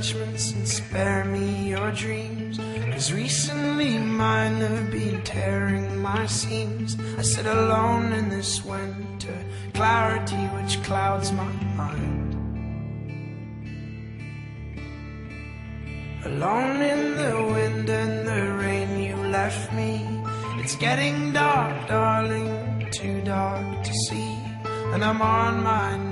judgments and spare me your dreams. Cause recently mine have been tearing my seams. I sit alone in this winter, clarity which clouds my mind. Alone in the wind and the rain, you left me. It's getting dark, darling, too dark to see. And I'm on my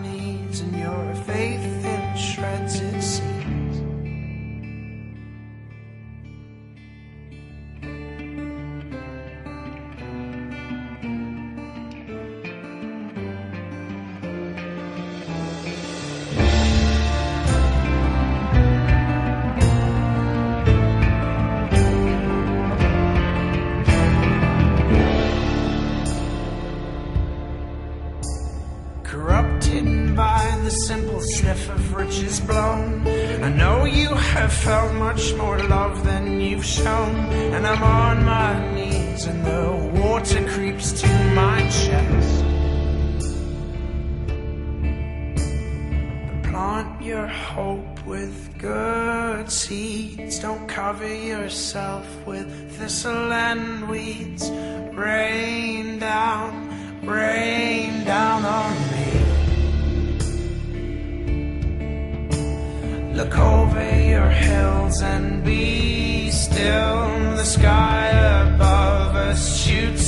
Corrupted by the simple sniff of riches blown. I know you have felt much more love than you've shown. And I'm on my knees, and the water creeps to my chest. Plant your hope with good seeds. Don't cover yourself with thistle and weeds. Rain down, rain down on me. Look over your hills and be still. The sky above us shoots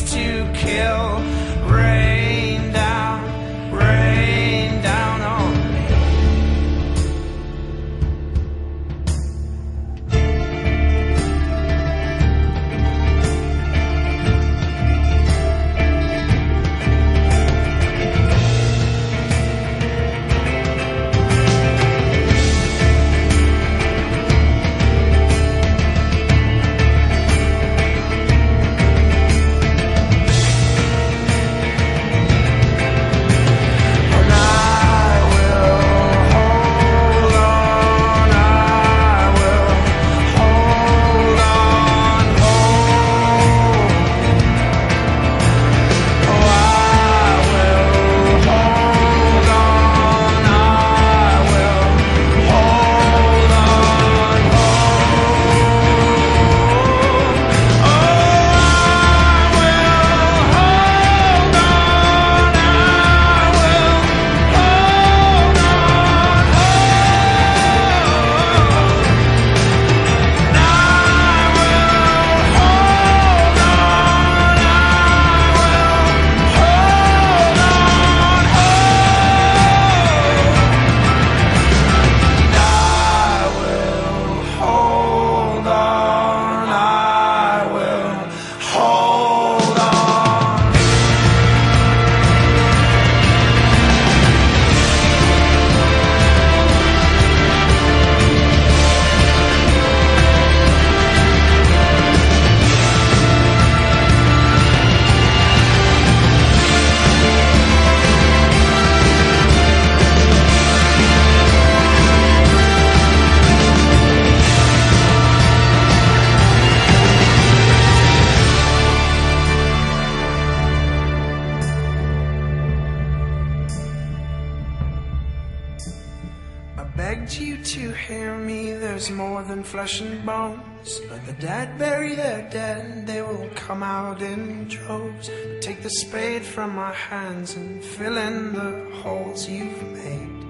begged you to hear me, there's more than flesh and bones. Let the dead bury their dead, they will come out in droves. Take the spade from my hands and fill in the holes you've made.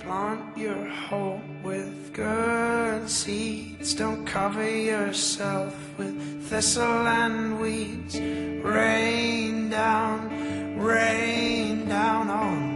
Plant your hope with good seeds. Don't cover yourself with thistle and weeds. Rain down, rain down on